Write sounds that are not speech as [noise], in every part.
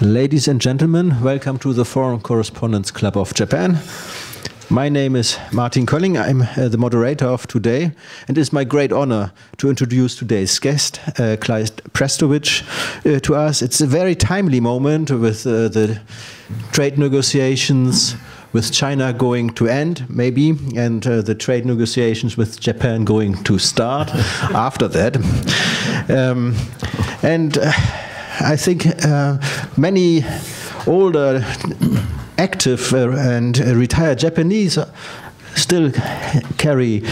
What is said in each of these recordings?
Ladies and gentlemen, welcome to the Foreign Correspondents Club of Japan. My name is Martin Kölling. I'm uh, the moderator of today, and it's my great honor to introduce today's guest, uh, Clyde Prestowitz, uh, to us. It's a very timely moment with uh, the trade negotiations with China going to end, maybe, and uh, the trade negotiations with Japan going to start [laughs] after that. Um, and uh, I think uh, many older, active, uh, and retired Japanese still carry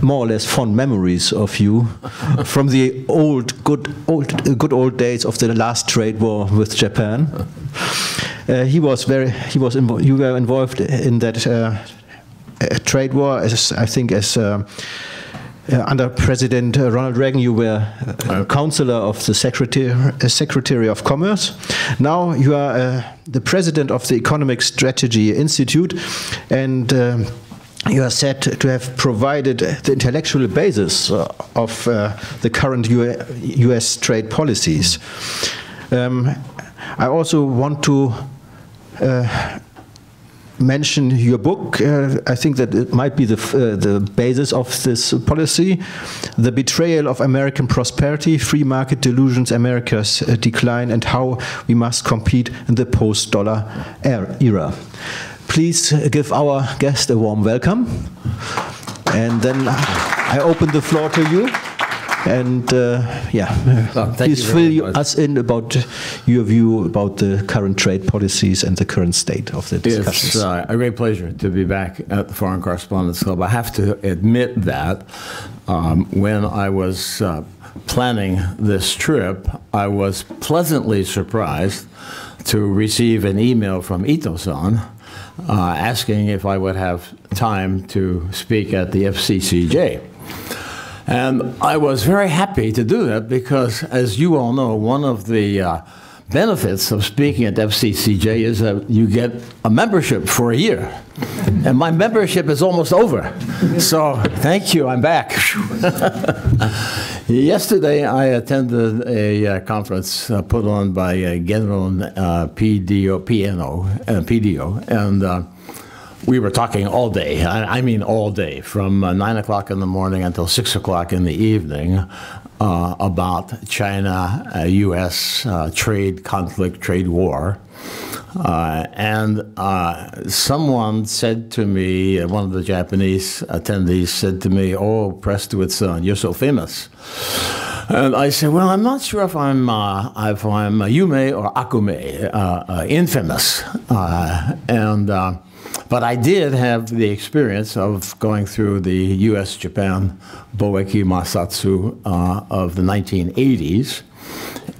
more or less fond memories of you from the old, good, old, good old days of the last trade war with Japan. Uh, he was very, he was, you were involved in that uh, trade war, as I think, as. Uh, uh, under President uh, Ronald Reagan, you were uh, counselor of the Secretary, uh, Secretary of Commerce. Now you are uh, the president of the Economic Strategy Institute, and uh, you are said to have provided the intellectual basis of the current U US trade policies. Um, I also want to mention your book. Uh, I think that it might be the, uh, the basis of this policy. The Betrayal of American Prosperity, Free Market Delusions, America's uh, Decline, and How We Must Compete in the Post-Dollar Era. Please give our guest a warm welcome. And then I open the floor to you. And uh, yeah, oh, please fill us in about your view about the current trade policies and the current state of the discussions. It's uh, a great pleasure to be back at the Foreign Correspondents Club. I have to admit that um, when I was uh, planning this trip, I was pleasantly surprised to receive an email from Ito-san uh, asking if I would have time to speak at the FCCJ. And I was very happy to do that because, as you all know, one of the uh, benefits of speaking at FCCJ is that you get a membership for a year. And my membership is almost over. So thank you, I'm back. [laughs] Yesterday, I attended a uh, conference uh, put on by uh, Genron uh, PDO, PNO, uh, PDO, and uh, we were talking all day. I, I mean, all day, from uh, nine o'clock in the morning until six o'clock in the evening, uh, about China, uh, U.S. Uh, trade conflict, trade war. Uh, and uh, someone said to me, one of the Japanese attendees said to me, "Oh, Prestowitz, you're so famous." And I said, "Well, I'm not sure if I'm if I'm Yumei or Akumei, infamous." and but I did have the experience of going through the US Japan Boeki Masatsu uh, of the 1980s.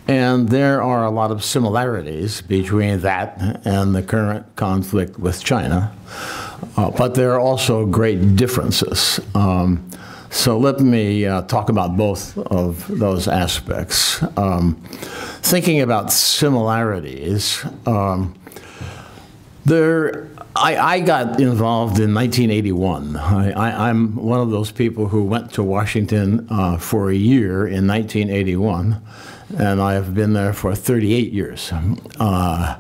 And there are a lot of similarities between that and the current conflict with China. Uh, but there are also great differences. Um, so let me uh, talk about both of those aspects. Um, thinking about similarities, um, there I, I, got involved in 1981. I, am one of those people who went to Washington uh, for a year in 1981, and I have been there for 38 years. Uh,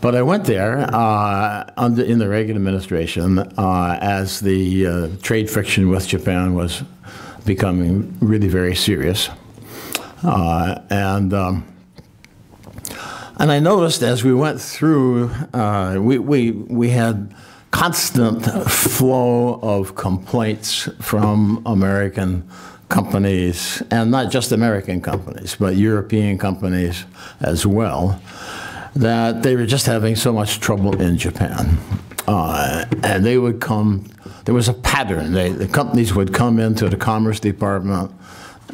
but I went there uh, under, in the Reagan administration uh, as the uh, trade friction with Japan was becoming really very serious. Uh, and um, and I noticed as we went through, uh, we, we, we had constant flow of complaints from American companies, and not just American companies, but European companies as well, that they were just having so much trouble in Japan. Uh, and they would come, there was a pattern. They, the companies would come into the Commerce Department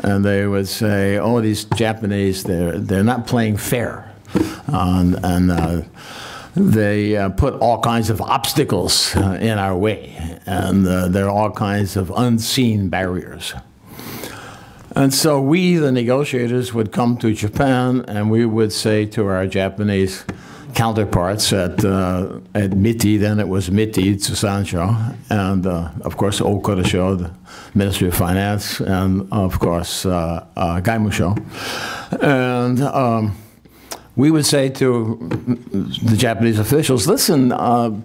and they would say, oh, these Japanese, they're, they're not playing fair and, and uh, they uh, put all kinds of obstacles uh, in our way, and uh, there are all kinds of unseen barriers. And so we, the negotiators, would come to Japan and we would say to our Japanese counterparts at, uh, at MITI, then it was MITI, Tsusansho, and uh, of course Okurasho, the Ministry of Finance, and of course uh, uh, Gaimusho. And um, we would say to the Japanese officials, listen, uh,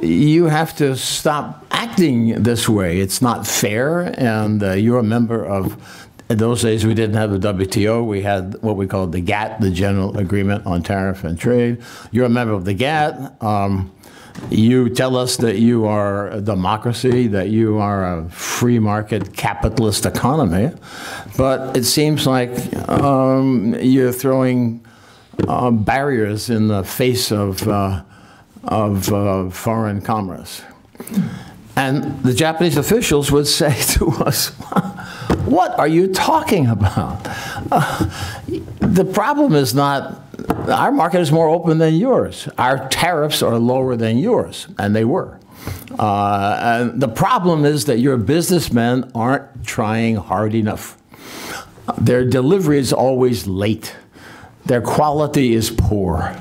you have to stop acting this way. It's not fair, and uh, you're a member of in those days, we didn't have the WTO. We had what we called the GATT, the General Agreement on Tariff and Trade. You're a member of the GATT. Um, you tell us that you are a democracy, that you are a free market capitalist economy, but it seems like um, you're throwing uh, barriers in the face of, uh, of uh, foreign commerce. And the Japanese officials would say [laughs] to us, what are you talking about? Uh, the problem is not, our market is more open than yours. Our tariffs are lower than yours, and they were. Uh, and the problem is that your businessmen aren't trying hard enough. Their delivery is always late. Their quality is poor.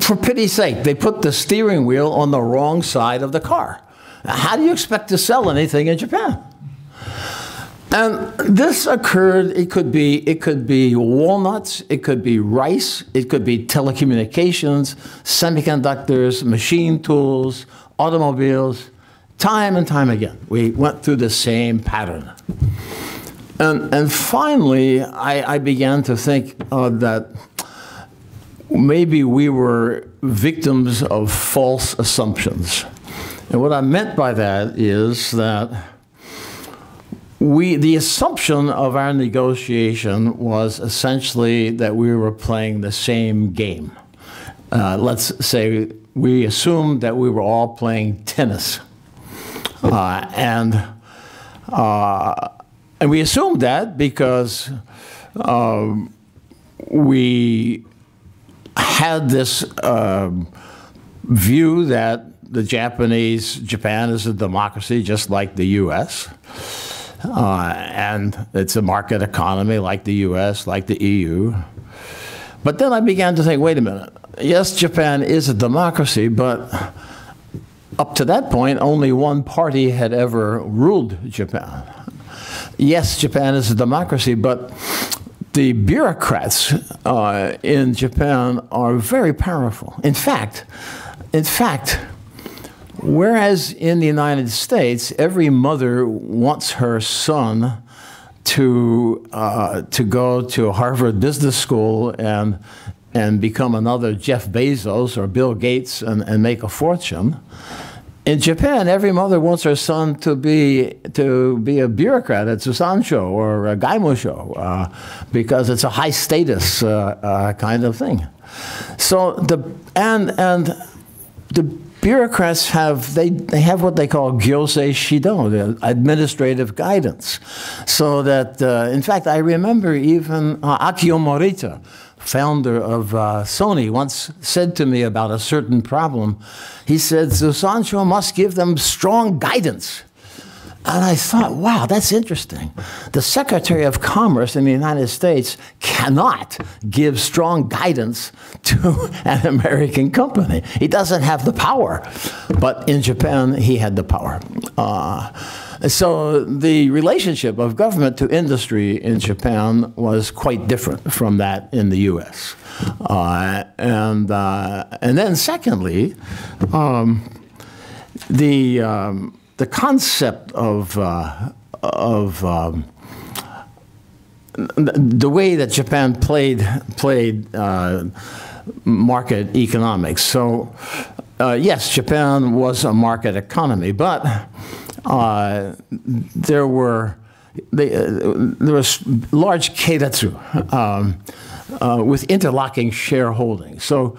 For pity's sake, they put the steering wheel on the wrong side of the car. How do you expect to sell anything in Japan? And this occurred, it could be it could be walnuts, it could be rice, it could be telecommunications, semiconductors, machine tools, automobiles, time and time again. We went through the same pattern. And, and finally, I, I began to think uh, that maybe we were victims of false assumptions. And what I meant by that is that we, the assumption of our negotiation was essentially that we were playing the same game. Uh, let's say we assumed that we were all playing tennis. Uh, and, uh, and we assumed that because um, we had this um, view that the Japanese, Japan is a democracy just like the US. Uh, and it's a market economy like the US, like the EU. But then I began to think wait a minute, yes, Japan is a democracy, but up to that point, only one party had ever ruled Japan. Yes, Japan is a democracy, but the bureaucrats uh, in Japan are very powerful. In fact, in fact, Whereas in the United States, every mother wants her son to, uh, to go to Harvard Business School and, and become another Jeff Bezos or Bill Gates and, and make a fortune. In Japan, every mother wants her son to be to be a bureaucrat at Tsusansho or a Gaimusho uh, because it's a high status uh, uh, kind of thing. So the and and the bureaucrats have they, they have what they call gyosei shido, the administrative guidance. So that, uh, in fact, I remember even uh, Akio Morita, founder of uh, Sony, once said to me about a certain problem. He said, Tsusansho must give them strong guidance. And I thought, wow, that's interesting. The Secretary of Commerce in the United States cannot give strong guidance to [laughs] an American company. He doesn't have the power. But in Japan, he had the power. Uh, so the relationship of government to industry in Japan was quite different from that in the U.S. Uh, and, uh, and then secondly, um, the um, the concept of, uh, of um, the way that Japan played, played uh, market economics. So, uh, yes, Japan was a market economy, but uh, there were they, uh, there was large keiretsu um, uh, with interlocking shareholding. So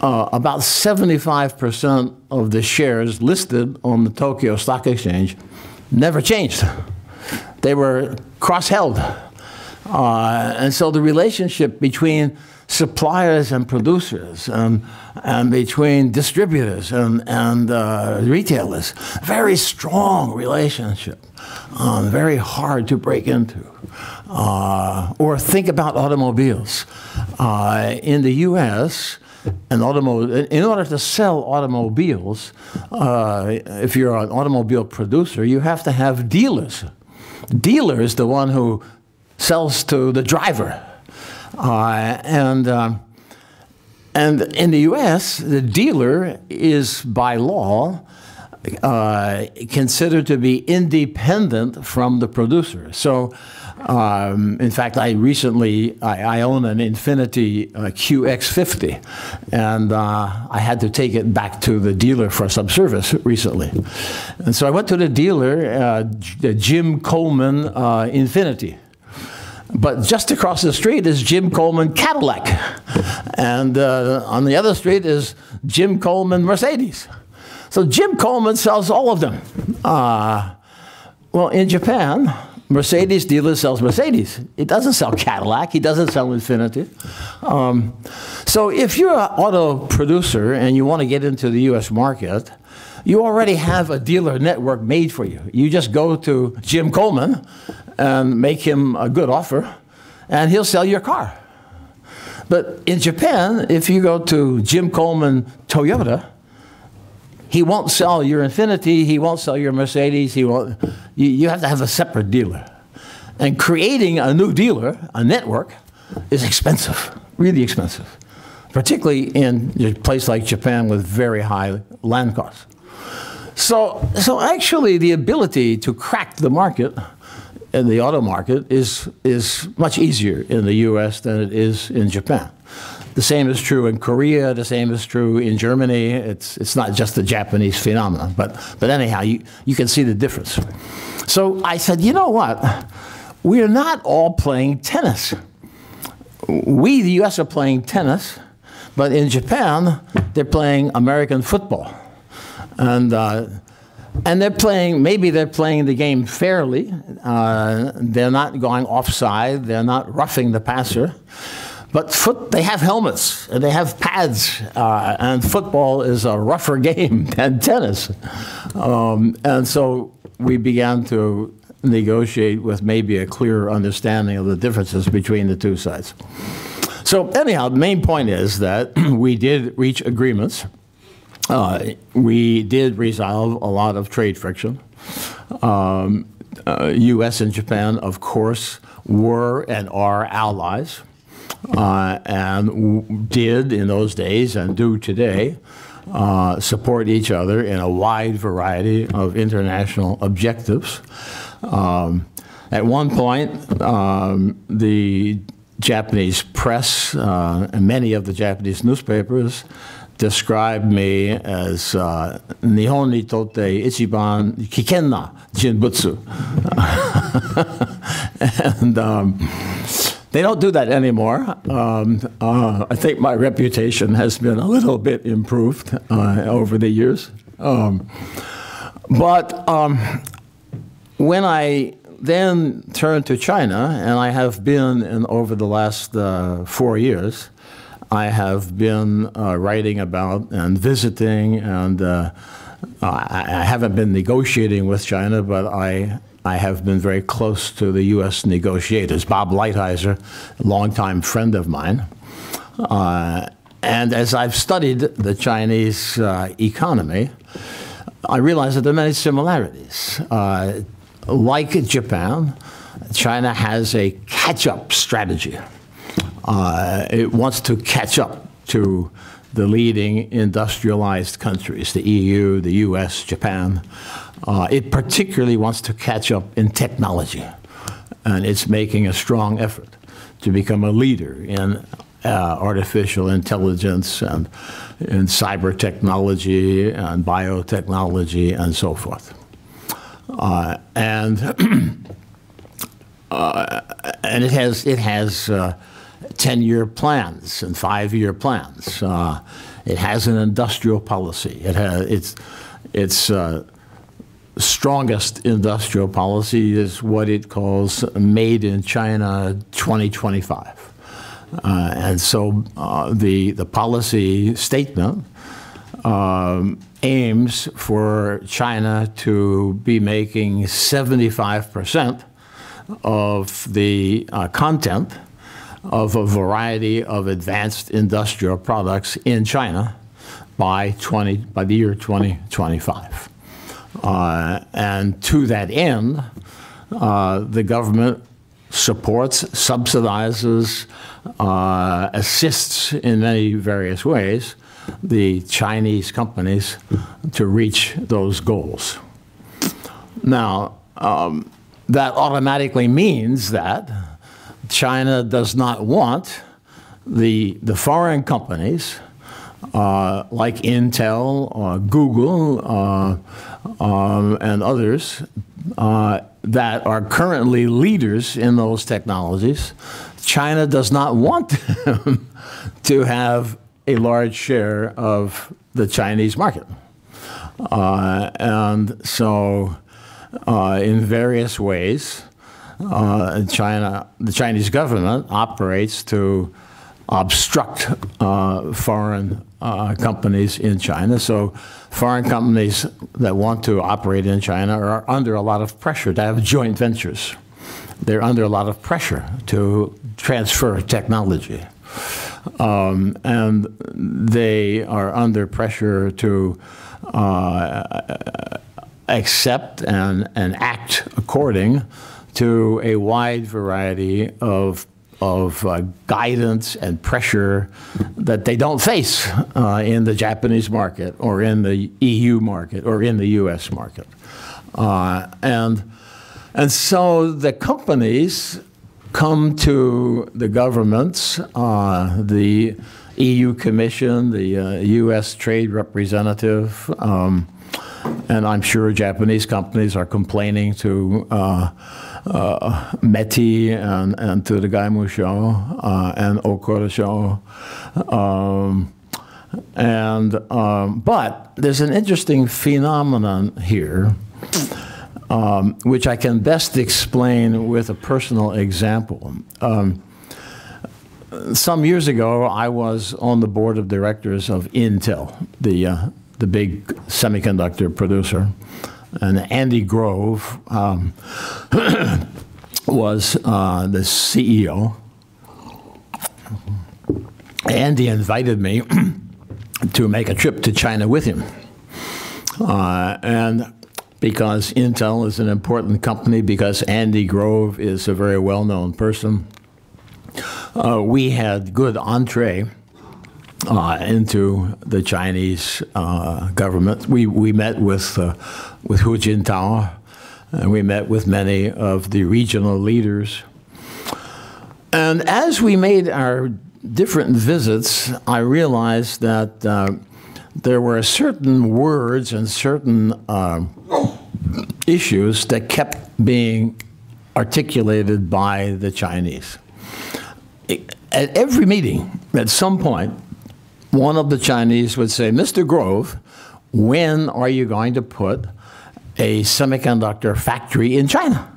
uh, about 75% of the shares listed on the Tokyo Stock Exchange never changed. They were cross-held. Uh, and so the relationship between suppliers and producers and, and between distributors and, and uh, retailers, very strong relationship, um, very hard to break into. Uh, or think about automobiles. Uh, in the US, an in order to sell automobiles, uh, if you're an automobile producer, you have to have dealers. Dealer is the one who sells to the driver. Uh, and uh, And in the US, the dealer is by law uh, considered to be independent from the producer. So, um, in fact, I recently I, I own an Infiniti uh, QX50, and uh, I had to take it back to the dealer for some service recently. And so I went to the dealer, uh, Jim Coleman uh, Infiniti. But just across the street is Jim Coleman Cadillac. And uh, on the other street is Jim Coleman Mercedes. So Jim Coleman sells all of them. Uh, well, in Japan, Mercedes dealer sells Mercedes. He doesn't sell Cadillac. He doesn't sell Infiniti. Um, so if you're an auto producer and you want to get into the U.S. market, you already have a dealer network made for you. You just go to Jim Coleman and make him a good offer, and he'll sell your car. But in Japan, if you go to Jim Coleman Toyota, he won't sell your Infiniti, he won't sell your Mercedes, he won't, you, you have to have a separate dealer. And creating a new dealer, a network, is expensive, really expensive, particularly in a place like Japan with very high land costs. So, so actually, the ability to crack the market in the auto market is, is much easier in the US than it is in Japan. The same is true in Korea, the same is true in Germany. It's, it's not just a Japanese phenomenon, but, but anyhow, you, you can see the difference. So I said, you know what? We're not all playing tennis. We, the US, are playing tennis, but in Japan, they're playing American football. And uh, and they're playing, maybe they're playing the game fairly. Uh, they're not going offside. They're not roughing the passer. But foot, they have helmets and they have pads, uh, and football is a rougher [laughs] game than tennis. Um, and so we began to negotiate with maybe a clearer understanding of the differences between the two sides. So anyhow, the main point is that [clears throat] we did reach agreements uh, we did resolve a lot of trade friction. Um, uh, U.S. and Japan, of course, were and are allies, uh, and did in those days and do today uh, support each other in a wide variety of international objectives. Um, at one point, um, the Japanese press uh, and many of the Japanese newspapers described me as uh, Nihon ni totte ichiban kikenna jinbutsu. [laughs] and um, they don't do that anymore. Um, uh, I think my reputation has been a little bit improved uh, over the years. Um, but um, when I then turned to China, and I have been in over the last uh, four years, I have been uh, writing about and visiting, and uh, I, I, haven't been negotiating with China, but I, I have been very close to the U.S. negotiators. Bob Lighthizer, a longtime friend of mine. Uh, and as I've studied the Chinese uh, economy, I realize that there are many similarities. Uh, like Japan, China has a catch-up strategy. Uh, it wants to catch up to the leading industrialized countries, the EU, the US, Japan. Uh, it particularly wants to catch up in technology. And it's making a strong effort to become a leader in uh, artificial intelligence and in cyber technology and biotechnology and so forth. Uh, and [clears throat] uh, and it has it has uh, 10-year plans and five-year plans. Uh, it has an industrial policy. It has, its its uh, strongest industrial policy is what it calls Made in China 2025. Uh, and so uh, the, the policy statement um, aims for China to be making 75% of the uh, content of a variety of advanced industrial products in China by 20 by the year 2025. Uh, and to that end, uh, the government supports, subsidizes, uh, assists in many various ways the Chinese companies to reach those goals. Now, um, that automatically means that China does not want the, the foreign companies uh, like Intel, or Google, uh, um, and others uh, that are currently leaders in those technologies. China does not want them [laughs] to have a large share of the Chinese market. Uh, and so, uh, in various ways, uh, China, the Chinese government operates to obstruct uh, foreign uh, companies in China. So, foreign companies that want to operate in China are under a lot of pressure to have joint ventures. They're under a lot of pressure to transfer technology. Um, and they are under pressure to uh, accept and, and act according to a wide variety of, of uh, guidance and pressure that they don't face uh, in the Japanese market or in the EU market or in the US market. Uh, and, and so the companies come to the governments, uh, the EU Commission, the uh, US Trade Representative, um, and I'm sure Japanese companies are complaining to uh, and, and to the Gaimusho uh, and Okurasho. Um, and, um, but there's an interesting phenomenon here um, which I can best explain with a personal example. Um, some years ago, I was on the board of directors of Intel, the, uh, the big semiconductor producer. And Andy Grove um, [clears throat] was uh, the CEO. Andy invited me [clears throat] to make a trip to China with him. Uh, and because Intel is an important company, because Andy Grove is a very well-known person. Uh, we had good entree uh, into the Chinese uh, government. We, we met with, uh, with Hu Jintao, and we met with many of the regional leaders. And as we made our different visits, I realized that uh, there were certain words and certain uh, issues that kept being articulated by the Chinese. At every meeting, at some point, one of the Chinese would say, Mr. Grove, when are you going to put a semiconductor factory in China?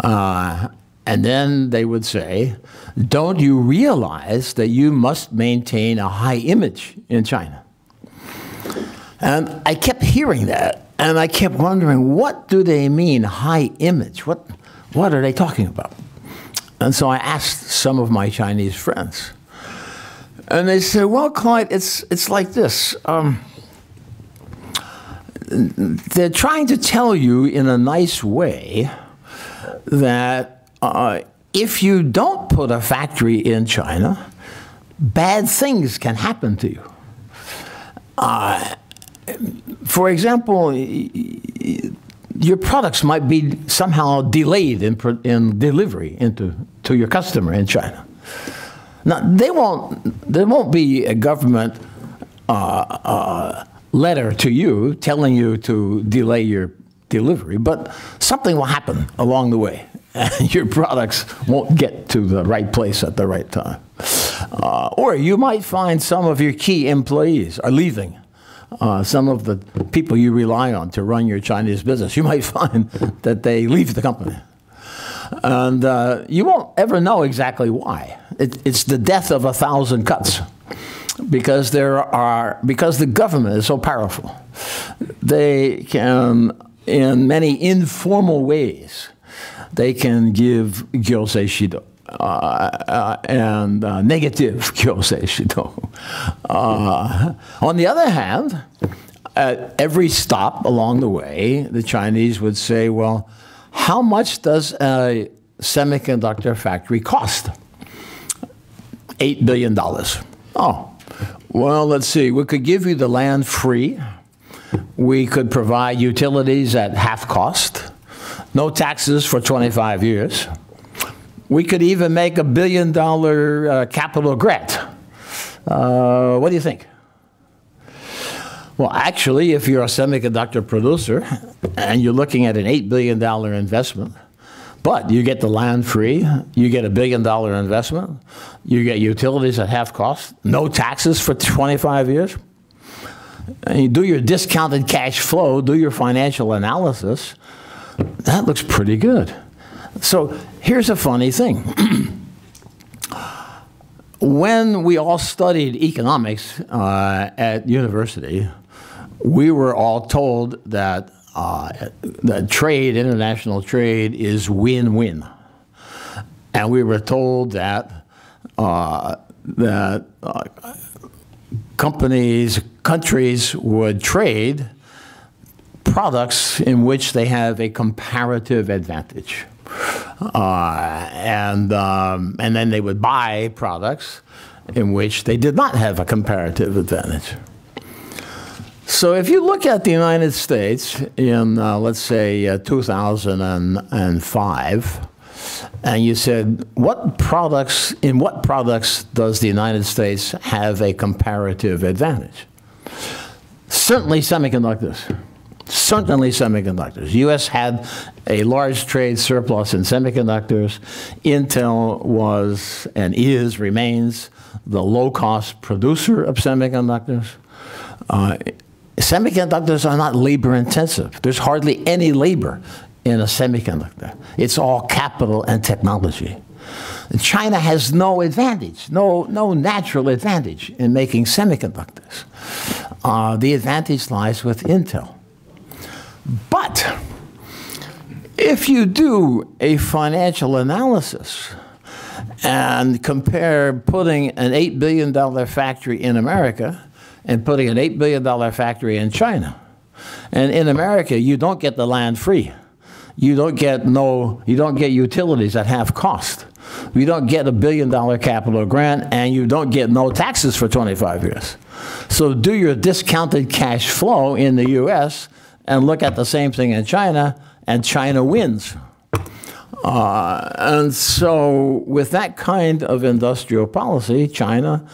Uh, and then they would say, don't you realize that you must maintain a high image in China? And I kept hearing that, and I kept wondering, what do they mean, high image? What, what are they talking about? And so I asked some of my Chinese friends. And they said, well, Clyde, it's, it's like this. Um, they're trying to tell you in a nice way that uh, if you don't put a factory in China, bad things can happen to you. Uh, for example, your products might be somehow delayed in, in delivery into to your customer in China. Now, they won't, there won't be a government uh, uh, letter to you telling you to delay your delivery, but something will happen along the way, and [laughs] your products won't get to the right place at the right time. Uh, or you might find some of your key employees are leaving uh, some of the people you rely on to run your Chinese business, you might [laughs] find that they leave the company. And uh, you won't ever know exactly why. It, it's the death of a thousand cuts because there are because the government is so powerful. They can, in many informal ways, they can give Gyosei Shido. Uh, uh, and uh, negative [laughs] Gyosei Shido. Uh, on the other hand, at every stop along the way, the Chinese would say, well, how much does a, semiconductor factory cost? $8 billion. Oh, well, let's see. We could give you the land free. We could provide utilities at half cost, no taxes for 25 years. We could even make a billion dollar uh, capital grant. Uh, what do you think? Well, actually, if you're a semiconductor producer and you're looking at an $8 billion investment, but you get the land free, you get a billion dollar investment, you get utilities at half cost, no taxes for 25 years, and you do your discounted cash flow, do your financial analysis, that looks pretty good. So here's a funny thing. [clears throat] when we all studied economics uh, at university, we were all told that, uh, that trade, international trade, is win-win. And we were told that, uh, that uh, companies, countries would trade products in which they have a comparative advantage. Uh, and, um, and then they would buy products in which they did not have a comparative advantage. So if you look at the United States in, uh, let's say, uh, 2005, and you said, what products, in what products does the United States have a comparative advantage? Certainly semiconductors. Certainly semiconductors. U.S. had a large trade surplus in semiconductors. Intel was and is, remains, the low-cost producer of semiconductors. Uh, Semiconductors are not labor intensive. There's hardly any labor in a semiconductor. It's all capital and technology. China has no advantage, no, no natural advantage in making semiconductors. Uh, the advantage lies with Intel. But if you do a financial analysis and compare putting an $8 billion factory in America and putting an $8 billion factory in China. And in America, you don't get the land free. You don't get no, you don't get utilities at half cost. You don't get a billion dollar capital grant and you don't get no taxes for 25 years. So do your discounted cash flow in the US and look at the same thing in China and China wins. Uh, and so with that kind of industrial policy, China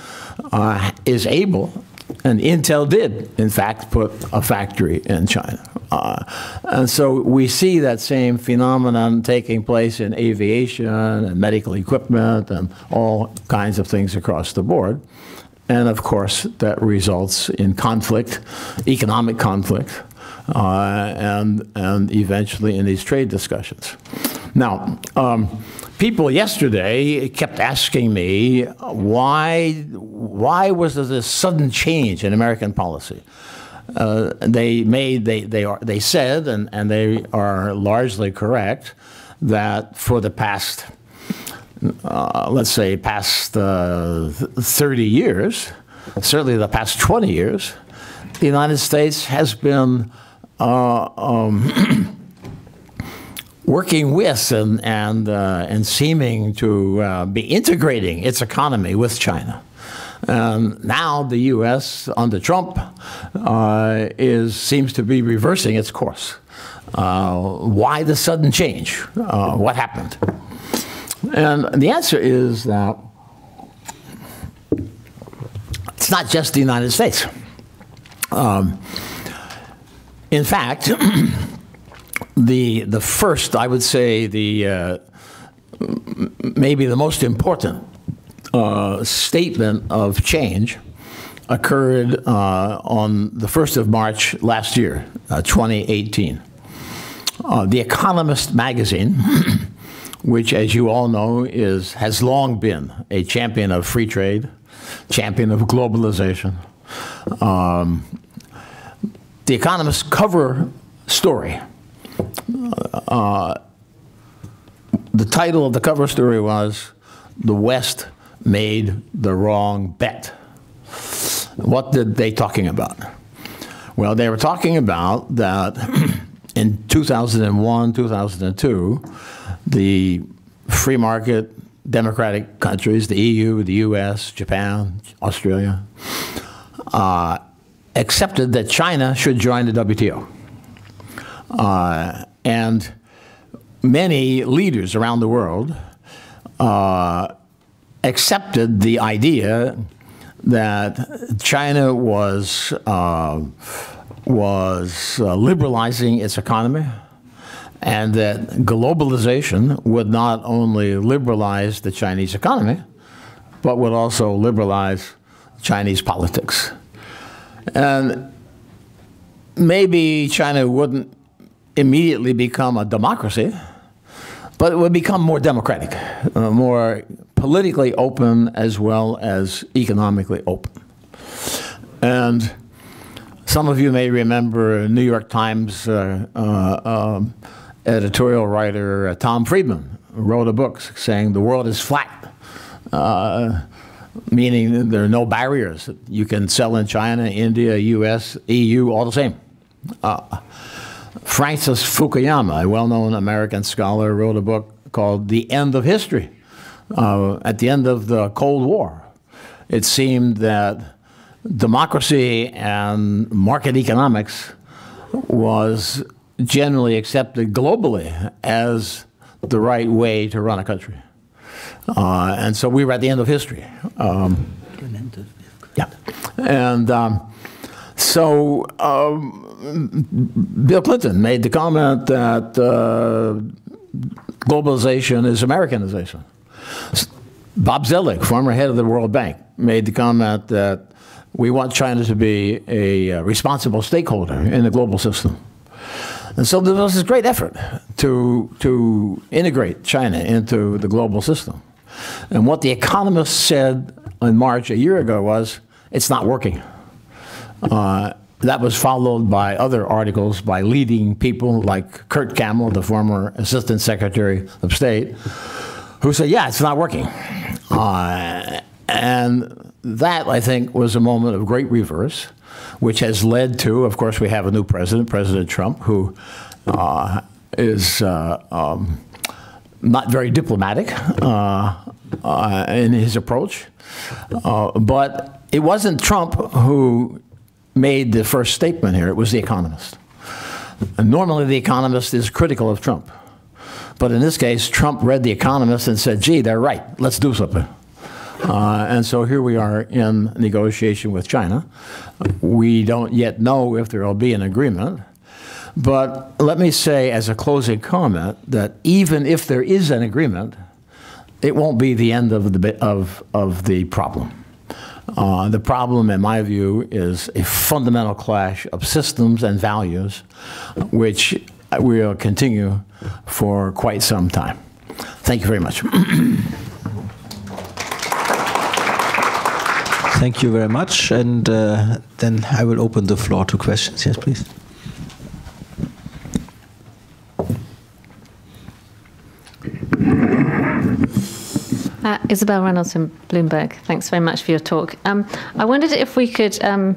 uh, is able and Intel did, in fact, put a factory in China. Uh, and so we see that same phenomenon taking place in aviation and medical equipment and all kinds of things across the board. And of course, that results in conflict, economic conflict, uh, and, and eventually in these trade discussions. Now, um, people yesterday kept asking me why, why was there this sudden change in American policy? Uh, they made, they, they, are, they said, and, and they are largely correct, that for the past, uh, let's say, past uh, 30 years, certainly the past 20 years, the United States has been um, [clears throat] working with and, and, uh, and seeming to uh, be integrating its economy with China. And now the U.S. under Trump uh, is, seems to be reversing its course. Uh, why the sudden change? Uh, what happened? And the answer is that it's not just the United States. Um, in fact, [clears throat] the the first, I would say, the uh, maybe the most important uh, statement of change occurred uh, on the 1st of March last year, uh, 2018. Uh, the Economist magazine, [clears throat] which, as you all know, is has long been a champion of free trade, champion of globalization. Um, the Economist cover story uh, the title of the cover story was The West Made the Wrong Bet. What did they talking about? Well, they were talking about that [clears throat] in 2001, 2002, the free market, democratic countries, the EU, the US, Japan, Australia, uh, accepted that China should join the WTO. Uh, and many leaders around the world uh, accepted the idea that China was, uh, was uh, liberalizing its economy and that globalization would not only liberalize the Chinese economy, but would also liberalize Chinese politics. And maybe China wouldn't immediately become a democracy, but it would become more democratic, uh, more politically open as well as economically open. And some of you may remember New York Times uh, uh, um, editorial writer uh, Tom Friedman wrote a book saying the world is flat, uh, meaning there are no barriers. You can sell in China, India, US, EU, all the same. Uh, Francis Fukuyama, a well-known American scholar, wrote a book called The End of History. Uh, at the end of the Cold War, it seemed that democracy and market economics was generally accepted globally as the right way to run a country. Uh, and so we were at the end of history. Um, yeah. And um, so um, Bill Clinton made the comment that uh, globalization is Americanization. Bob Zoellick, former head of the World Bank, made the comment that we want China to be a uh, responsible stakeholder in the global system. And so there was this great effort to, to integrate China into the global system. And what the economists said in March a year ago was, it's not working. Uh, that was followed by other articles by leading people like Kurt Campbell, the former Assistant Secretary of State, who said, yeah, it's not working. Uh, and that, I think, was a moment of great reverse which has led to, of course, we have a new president, President Trump, who uh, is uh, um, not very diplomatic uh, uh in his approach. Uh, but it wasn't Trump who made the first statement here, it was The Economist. And normally, The Economist is critical of Trump. But in this case, Trump read The Economist and said, gee, they're right, let's do something. Uh, and so here we are in negotiation with China. We don't yet know if there will be an agreement. But let me say as a closing comment that even if there is an agreement, it won't be the end of the, of, of the problem. Uh, the problem, in my view, is a fundamental clash of systems and values, which will continue for quite some time. Thank you very much. Thank you very much. And uh, then I will open the floor to questions. Yes, please. Uh, Isabel Reynolds from Bloomberg. Thanks very much for your talk. Um, I wondered if we could, um,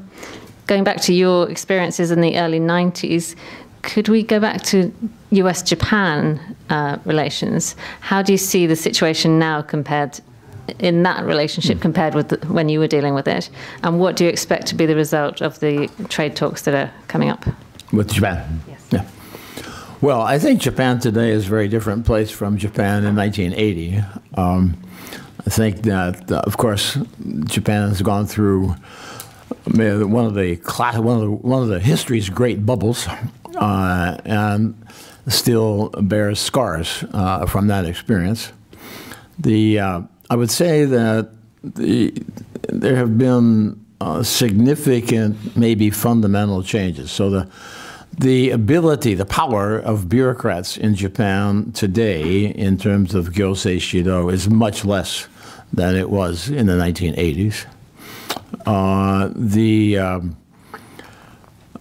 going back to your experiences in the early 90s, could we go back to US Japan uh, relations? How do you see the situation now compared in that relationship compared with the, when you were dealing with it? And what do you expect to be the result of the trade talks that are coming up? With Japan? Yes. Yeah. Well, I think Japan today is a very different place from Japan in 1980. Um, I think that, uh, of course, Japan has gone through one of the class, one of the one of the history's great bubbles, uh, and still bears scars uh, from that experience. The uh, I would say that the, there have been uh, significant, maybe fundamental changes. So the the ability, the power of bureaucrats in Japan today in terms of Gyosei Shido is much less than it was in the 1980s. Uh, the um,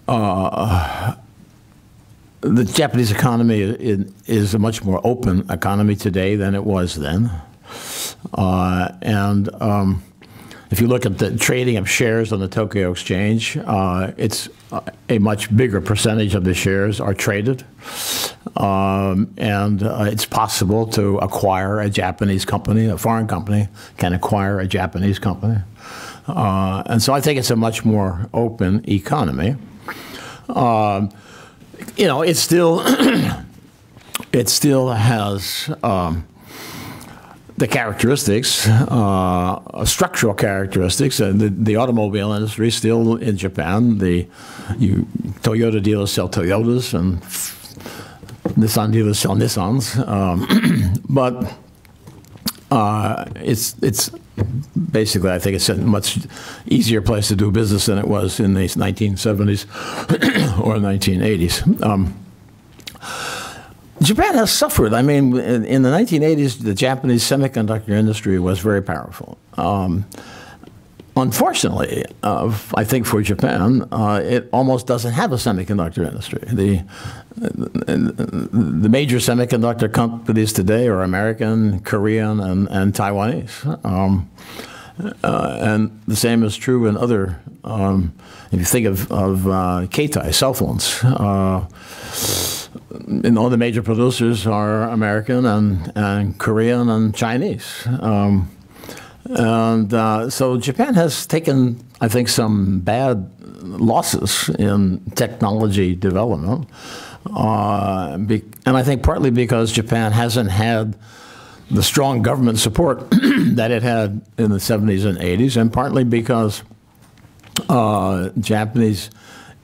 uh, the Japanese economy is, a much more open economy today than it was then. Uh, and um, if you look at the trading of shares on the Tokyo Exchange, uh, it's a much bigger percentage of the shares are traded. Um, and uh, it's possible to acquire a Japanese company, a foreign company can acquire a Japanese company. Uh, and so I think it's a much more open economy. Um, you know, it still [clears throat] it still has um, the characteristics, uh, structural characteristics. Uh, the, the, automobile industry still in Japan. The you, Toyota dealers sell Toyotas and Nissan dealers sell Nissans. Um, [clears throat] but uh, it's it's basically, I think it's a much easier place to do business than it was in the 1970s [clears throat] or 1980s. Um, Japan has suffered. I mean, in the 1980s, the Japanese semiconductor industry was very powerful. Um, unfortunately, uh, I think for Japan, uh, it almost doesn't have a semiconductor industry. The, the major semiconductor companies today are American, Korean, and, and Taiwanese. Um, uh, and the same is true in other, um, if you think of, of uh, Keitai, cell phones. And all the major producers are American and, and Korean and Chinese. Um, and uh, so Japan has taken, I think, some bad losses in technology development. Uh, and I think partly because Japan hasn't had the strong government support [clears throat] that it had in the 70s and 80s, and partly because uh, Japanese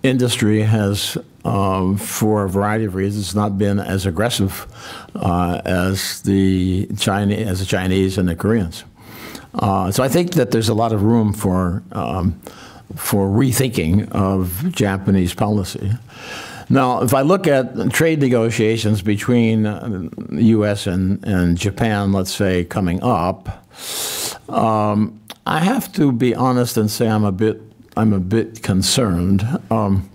industry has, uh, for a variety of reasons, not been as aggressive uh, as the Chinese, as the Chinese and the Koreans. Uh, so I think that there's a lot of room for um, for rethinking of Japanese policy. Now, if I look at trade negotiations between the U.S. and, and Japan, let's say, coming up, um, I have to be honest and say I'm a bit I'm a bit concerned. Um,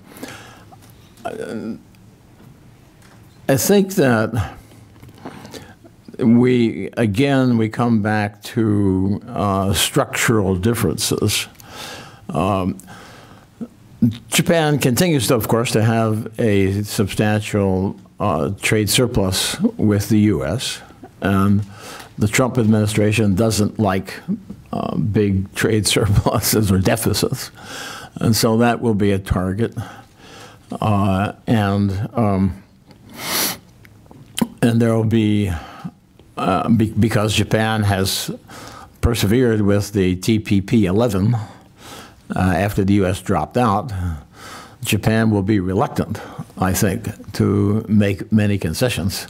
I think that we again we come back to uh, structural differences. Um, Japan continues, to, of course, to have a substantial uh, trade surplus with the U.S. and the Trump administration doesn't like uh, big trade [laughs] surpluses or deficits, and so that will be a target. Uh, and um, and there will be uh, be because Japan has persevered with the TPP 11 uh, after the U.S. dropped out. Japan will be reluctant, I think, to make many concessions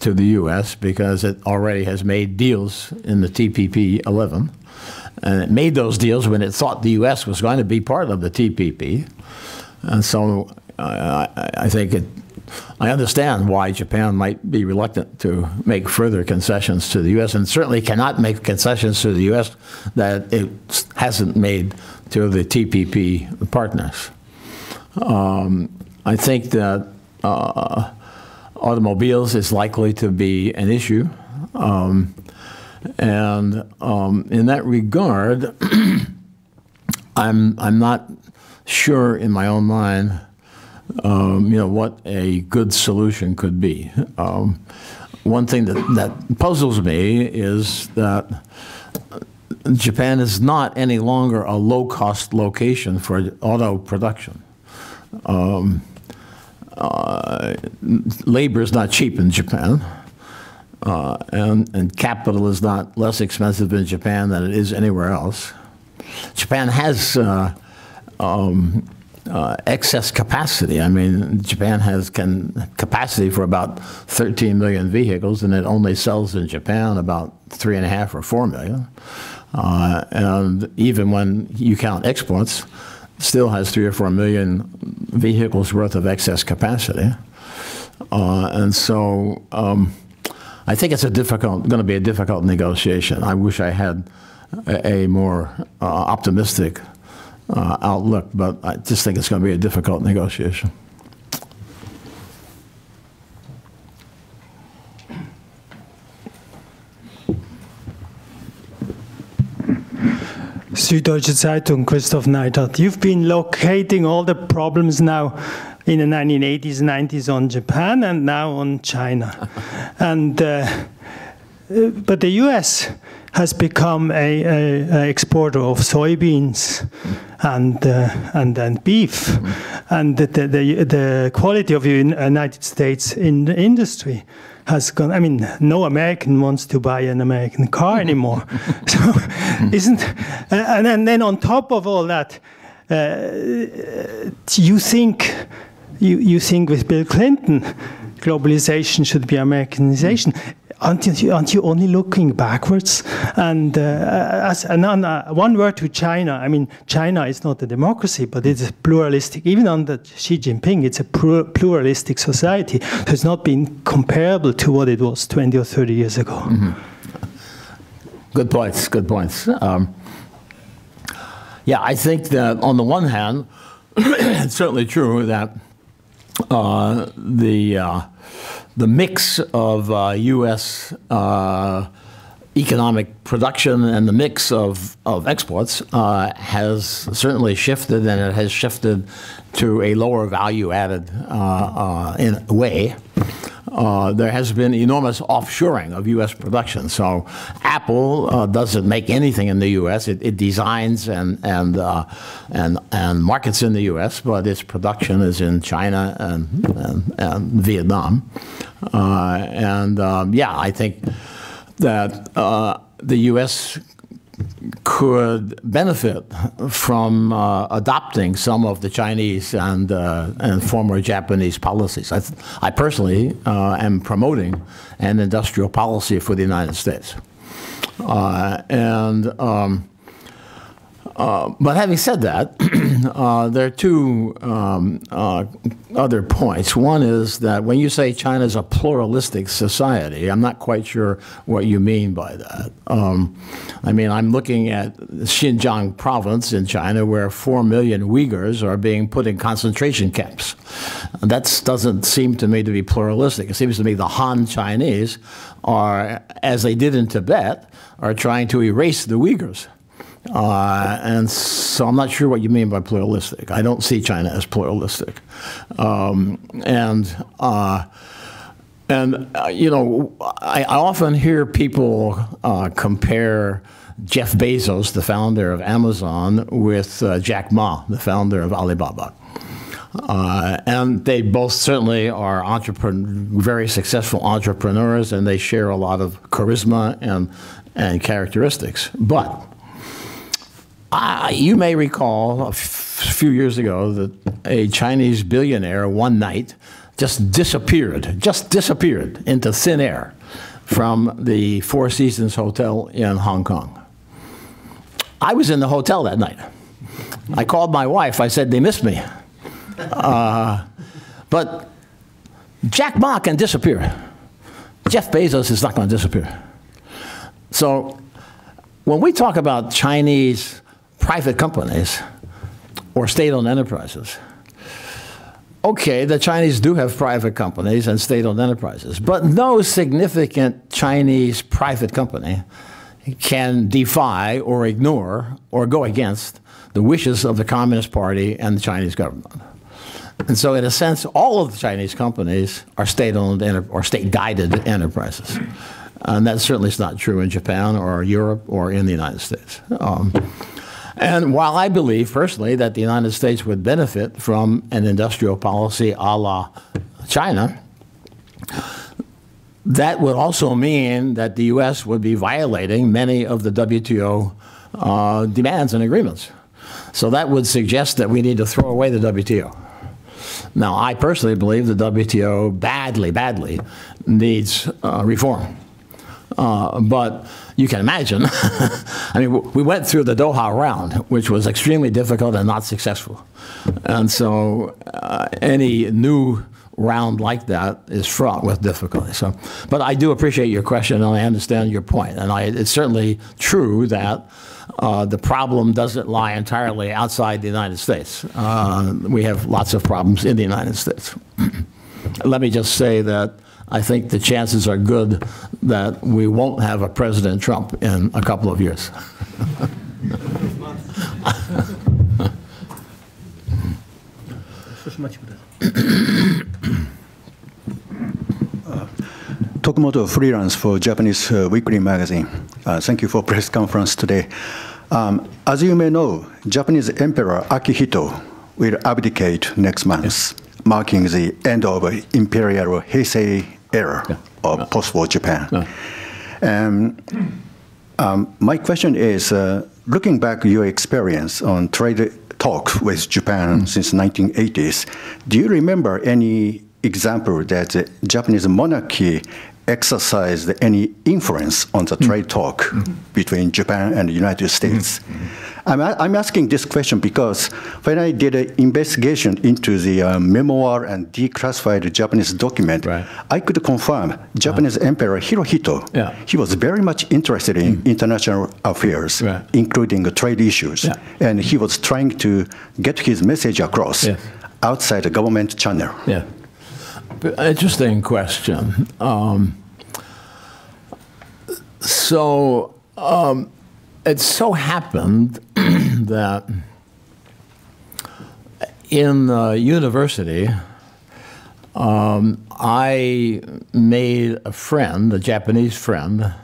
to the U.S. because it already has made deals in the TPP 11. And it made those deals when it thought the U.S. was going to be part of the TPP. And so I, I think it I understand why Japan might be reluctant to make further concessions to the U.S. and certainly cannot make concessions to the U.S. that it hasn't made to the TPP partners. Um, I think that uh, automobiles is likely to be an issue. Um, and um, in that regard, [clears throat] I'm, I'm not sure in my own mind um, you know, what a good solution could be. Um, one thing that, that puzzles me is that Japan is not any longer a low-cost location for auto production. Um, uh, labor is not cheap in Japan, uh, and, and capital is not less expensive in Japan than it is anywhere else. Japan has uh, um, uh, excess capacity. I mean, Japan has can, capacity for about 13 million vehicles, and it only sells in Japan about three and a half or four million. Uh, and even when you count exports, still has three or four million vehicles worth of excess capacity. Uh, and so um, I think it's a difficult, going to be a difficult negotiation. I wish I had a, a more uh, optimistic uh, outlook, but I just think it's going to be a difficult negotiation. Süddeutsche Zeitung, Christoph Neidhardt. You've been locating all the problems now in the 1980s, 90s on Japan and now on China. [laughs] and uh, but the U.S. has become a, a, a exporter of soybeans and uh, and and beef, and the, the the quality of the United States in the industry has gone. I mean, no American wants to buy an American car anymore. [laughs] [laughs] so, isn't and, and then on top of all that, uh, you think you you think with Bill Clinton, globalization should be Americanization aren't you, aren't you only looking backwards? And uh, as and uh, one word to China. I mean, China is not a democracy, but it's pluralistic. Even under Xi Jinping, it's a pluralistic society. So it's not been comparable to what it was 20 or 30 years ago. Mm -hmm. Good points. Good points. Um, yeah, I think that on the one hand, [coughs] it's certainly true that uh, the uh, the mix of uh, U.S. Uh, economic production and the mix of, of exports uh, has certainly shifted, and it has shifted to a lower value added uh, uh, in way. Uh, there has been enormous offshoring of U.S. production. So Apple uh, doesn't make anything in the U.S. It, it designs and and uh, and and markets in the U.S., but its production is in China and, and, and Vietnam. Uh, and um, yeah, I think that uh, the U.S could benefit from uh, adopting some of the Chinese and, uh, and former Japanese policies. I, I personally uh, am promoting an industrial policy for the United States. Uh, and um, uh, but having said that, [clears throat] uh, there are two um, uh, other points. One is that when you say China is a pluralistic society, I'm not quite sure what you mean by that. Um, I mean, I'm looking at Xinjiang province in China where four million Uyghurs are being put in concentration camps. That doesn't seem to me to be pluralistic. It seems to me the Han Chinese are, as they did in Tibet, are trying to erase the Uyghurs. Uh, and so I'm not sure what you mean by pluralistic. I don't see China as pluralistic. Um, and uh, and uh, you know, I, I, often hear people uh, compare Jeff Bezos, the founder of Amazon, with uh, Jack Ma, the founder of Alibaba. Uh, and they both certainly are very successful entrepreneurs, and they share a lot of charisma and and characteristics. But you may recall a few years ago that a Chinese billionaire one night just disappeared, just disappeared into thin air from the Four Seasons Hotel in Hong Kong. I was in the hotel that night. I called my wife. I said, they missed me. Uh, but Jack Ma can disappear. Jeff Bezos is not going to disappear. So when we talk about Chinese private companies or state-owned enterprises. Okay, the Chinese do have private companies and state-owned enterprises, but no significant Chinese private company can defy or ignore or go against the wishes of the Communist Party and the Chinese government. And so, in a sense, all of the Chinese companies are state-owned or state-guided enterprises. And that certainly is not true in Japan or Europe or in the United States. Um, and while I believe personally that the United States would benefit from an industrial policy a la China, that would also mean that the U.S. would be violating many of the WTO uh, demands and agreements. So that would suggest that we need to throw away the WTO. Now, I personally believe the WTO badly, badly needs uh, reform. Uh, but you can imagine, [laughs] I mean, we went through the Doha round, which was extremely difficult and not successful. And so uh, any new round like that is fraught with difficulty. So, but I do appreciate your question and I understand your point. And I, it's certainly true that uh, the problem doesn't lie entirely outside the United States. Uh, we have lots of problems in the United States. [clears throat] Let me just say that I think the chances are good that we won't have a President Trump in a couple of years. [coughs] Tokumoto freelance for Japanese uh, weekly magazine. Uh, thank you for [laughs] press conference today. Um, as you may know, Japanese Emperor Akihito will abdicate next month, yes. marking the end of imperial Heisei era yeah. of post-war Japan. Yeah. Um, um, my question is, uh, looking back your experience on trade talk with Japan mm. since 1980s, do you remember any example that the Japanese monarchy exercised any influence on the trade talk mm between Japan and the United States. Mm -hmm. I'm, I'm, asking this question because when I did an investigation into the uh, memoir and declassified Japanese document, right. I could confirm Japanese uh -huh. Emperor Hirohito, yeah. he was very much interested in mm. international affairs, right. including trade issues. Yeah. And he was trying to get his message across yes. outside the government channel. Yeah. Interesting question. Um, so um, it so happened [clears throat] that in the university, um, I made a friend, a Japanese friend,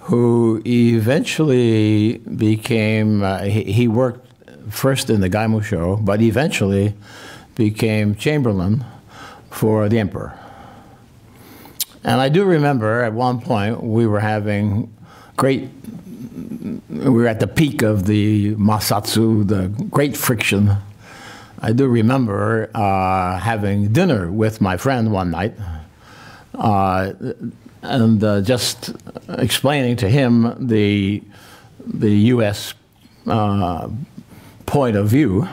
who eventually became, uh, he, he, worked first in the Gaimusho, but eventually became Chamberlain for the emperor. And I do remember at one point we were having great, we were at the peak of the Masatsu, the great friction. I do remember uh, having dinner with my friend one night uh, and uh, just explaining to him the, the U.S. Uh, point of view.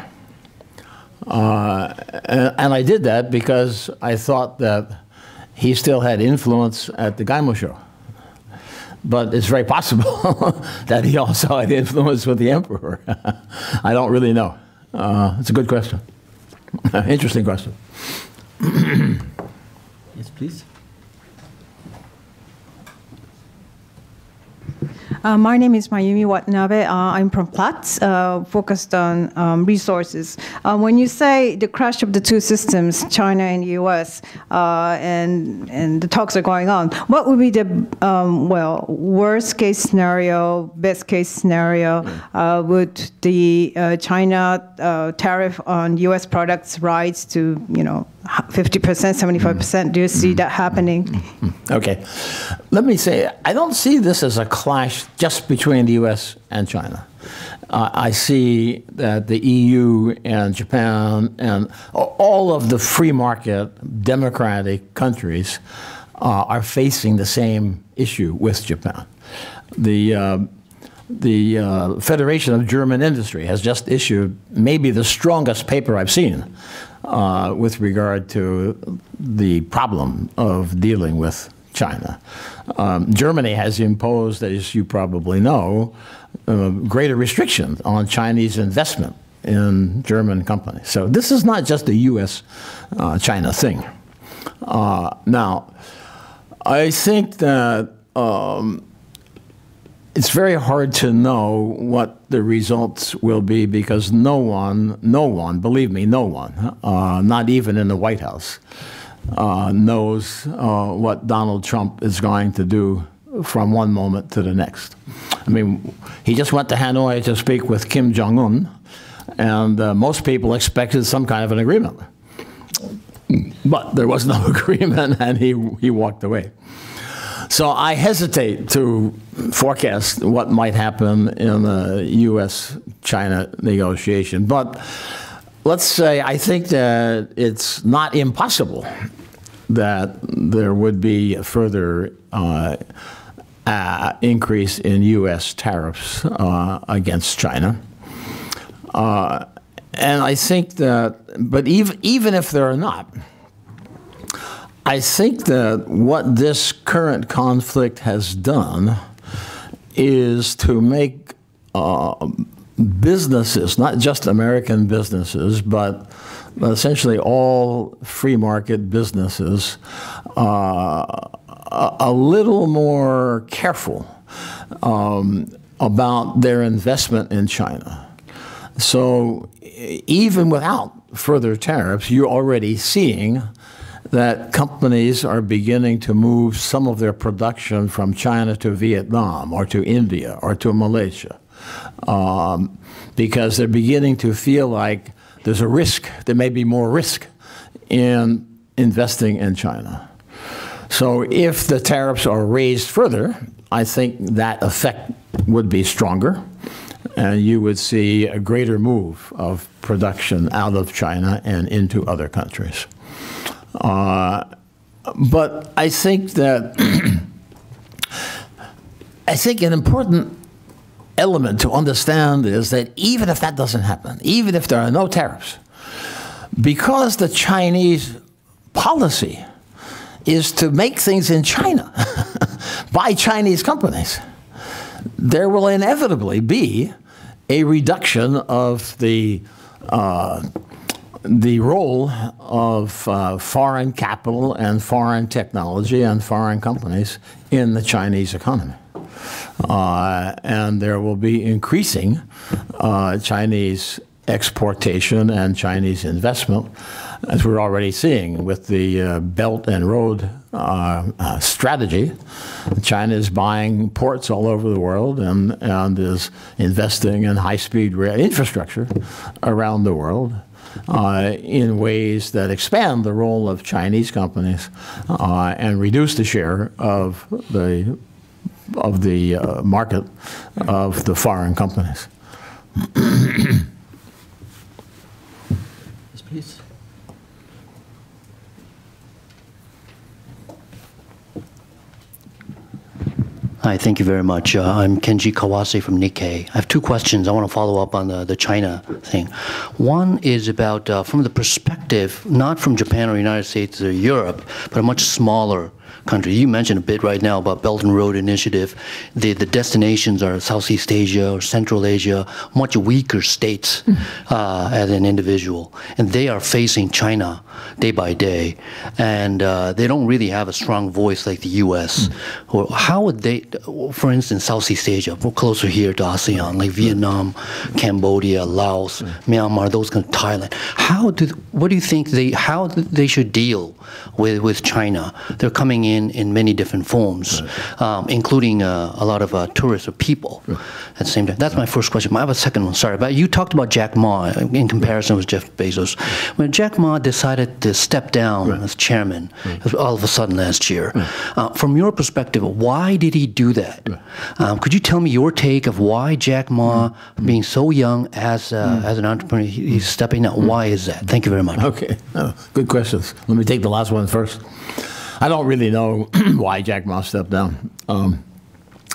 Uh, and, and, I did that because I thought that he still had influence at the Gaimusho. But it's very possible [laughs] that he also had influence with the emperor. [laughs] I don't really know. Uh, it's a good question. [laughs] Interesting question. yes, please. Uh, my name is Mayumi Watanabe. Uh, I'm from Platts, uh, focused on um, resources. Uh, when you say the crash of the two systems, China and U.S., uh, and and the talks are going on, what would be the um, well worst case scenario, best case scenario? Uh, would the China tariff on U.S. products rise to you know 50%, 75%. Do you see that happening? Okay. Let me say, I don't see this as a clash just between the US and China. Uh, I see that the EU and Japan and all of the free market democratic countries uh, are facing the same issue with Japan. The uh, the uh, Federation of German Industry has just issued maybe the strongest paper I've seen uh, with regard to the problem of dealing with China. Um, Germany has imposed, as you probably know, uh, greater restrictions on Chinese investment in German companies. So this is not just a U.S. Uh, China thing. Uh, now, I think that um, it's very hard to know what the results will be because no one, no one, believe me, no one, uh, not even in the White House, uh, knows uh, what Donald Trump is going to do from one moment to the next. I mean, he just went to Hanoi to speak with Kim Jong Un, and uh, most people expected some kind of an agreement. But there was no [laughs] agreement, and he, he walked away. So I hesitate to forecast what might happen in the U.S. China negotiation. But let's say I think that it's not impossible that there would be a further uh, uh, increase in U.S. tariffs uh, against China. Uh, and I think that, but even, even if there are not, I think that what this current conflict has done is to make uh, businesses, not just American businesses, but essentially all free market businesses, uh, a, little more careful um, about their investment in China. so even without further tariffs, you're already seeing that companies are beginning to move some of their production from China to Vietnam or to India or to Malaysia um, because they're beginning to feel like there's a risk, there may be more risk in investing in China. So if the tariffs are raised further, I think that effect would be stronger and you would see a greater move of production out of China and into other countries. Uh, but I think that [clears throat] I think an important element to understand is that even if that doesn't happen, even if there are no tariffs, because the Chinese policy is to make things in China [laughs] by Chinese companies, there will inevitably be a reduction of the uh, the role of uh, foreign capital and foreign technology and foreign companies in the Chinese economy. Uh, and there will be increasing uh, Chinese exportation and Chinese investment, as we're already seeing with the uh, Belt and Road uh, uh, strategy. China is buying ports all over the world and, and is investing in high-speed rail infrastructure around the world. Uh, in ways that expand the role of Chinese companies uh, and reduce the share of the of the uh, market of the foreign companies. [clears throat] Hi, thank you very much. Uh, I'm Kenji Kawase from Nikkei. I have two questions. I want to follow up on the, the China thing. One is about, uh, from the perspective, not from Japan or United States or Europe, but a much smaller country. You mentioned a bit right now about Belt and Road Initiative. The, the destinations are Southeast Asia or Central Asia, much weaker states uh, as an individual. And they are facing China day by day. And uh, they don't really have a strong voice like the U.S. Or how would they, for instance, Southeast Asia, closer here to ASEAN, like Vietnam, Cambodia, Laos, Myanmar, those kind of Thailand. How do, what do you think they, how they should deal with, with China? They're coming in in, many different forms, right. um, including uh, a lot of uh, tourists or people right. at the same time. That's my first question. I have a second one, sorry. But you talked about Jack Ma in comparison with Jeff Bezos. When Jack Ma decided to step down as chairman, all of a sudden last year, uh, from your perspective, why did he do that? Um, could you tell me your take of why Jack Ma, mm. being so young as, uh, mm. as an entrepreneur, he's stepping out? Mm. Why is that? Thank you very much. Okay. Oh, good questions. Let me take the last one first. I don't really know [clears throat] why Jack Ma stepped down. Um,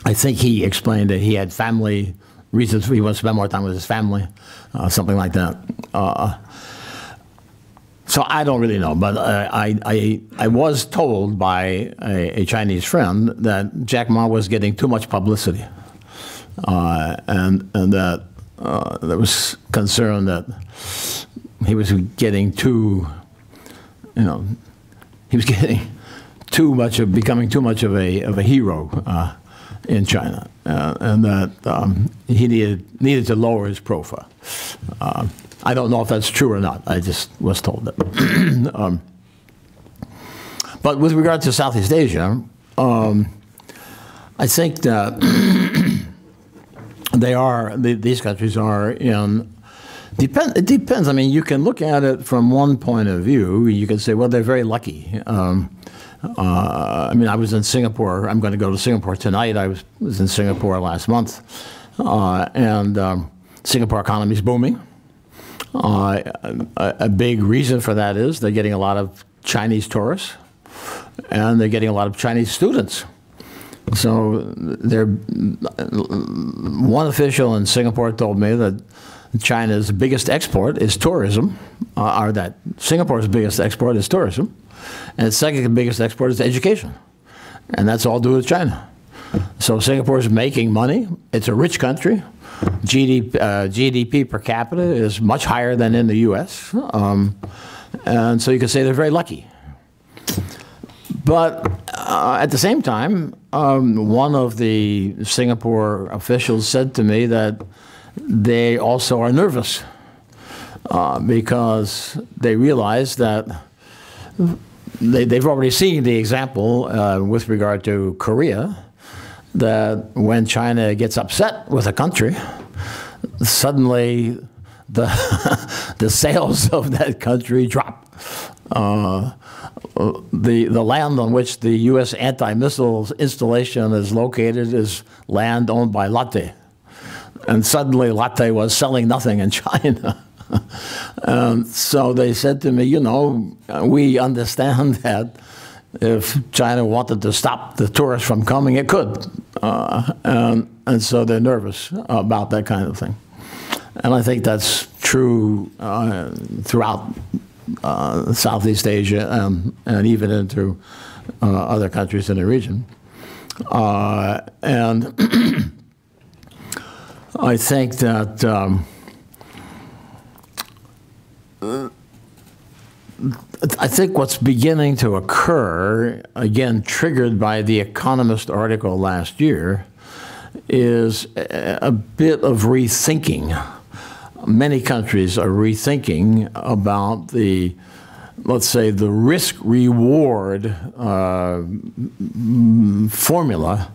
I think he explained that he had family reasons. He wanted to spend more time with his family, uh, something like that. Uh, so I don't really know, but uh, I, I, I was told by a, a, Chinese friend that Jack Ma was getting too much publicity, uh, and and that uh, there was concern that he was getting too, you know, he was [laughs] getting too much of becoming too much of a of a hero uh, in China, uh, and that um, he needed needed to lower his profile. Uh, I don't know if that's true or not. I just was told that. [clears throat] um, but with regard to Southeast Asia, um, I think that [clears throat] they are these countries are in Depend, it depends. I mean, you can look at it from one point of view. You can say, well, they're very lucky. Um, uh, I mean, I was in Singapore. I'm going to go to Singapore tonight. I was, was in Singapore last month. Uh, and um, Singapore economy is booming. Uh, a, a, big reason for that is they're getting a lot of Chinese tourists and they're getting a lot of Chinese students. So one official in Singapore told me that China's biggest export is tourism, uh, or that Singapore's biggest export is tourism. And the second biggest export is education. And that's all due to China. So Singapore is making money. It's a rich country. GDP, uh, GDP per capita is much higher than in the US. Um, and so you can say they're very lucky. But uh, at the same time, um, one of the Singapore officials said to me that they also are nervous uh, because they realize that they, they've already seen the example uh, with regard to Korea that when China gets upset with a country, suddenly the, [laughs] the sales of that country drop. Uh, the, the land on which the U.S. anti-missile installation is located is land owned by Lotte. And suddenly Lotte was selling nothing in [laughs] China. um, so they said to me, you know, we understand [laughs] that if China wanted to stop the tourists from coming, it could. Uh, and, and so they're nervous about that kind of thing. And I think that's true uh, throughout uh, Southeast Asia um, and even into uh, other countries in the region. Uh, and [clears throat] I think that um, I think what's beginning to occur, again, triggered by the Economist article last year, is a bit of rethinking. Many countries are rethinking about the, let's say, the risk reward uh, formula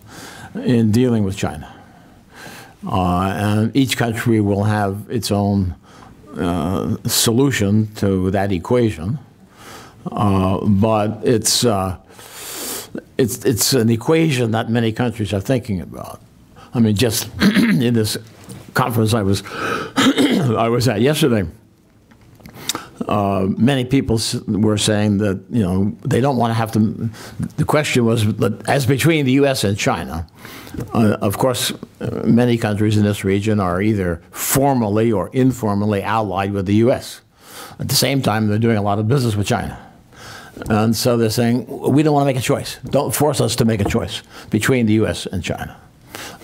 in dealing with China. Uh, and each country will have its own uh, solution to that equation, uh, but it's, it's, it's an equation that many countries are thinking about. I mean, just [clears throat] in this conference I was, [coughs] I was at yesterday, uh, many people were saying that you know they don't want to have to. The question was, as between the U.S. and China, uh, of course, uh, many countries in this region are either formally or informally allied with the U.S. At the same time, they're doing a lot of business with China. And so they're saying, we don't want to make a choice. Don't force us to make a choice between the U.S. and China.